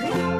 Bye.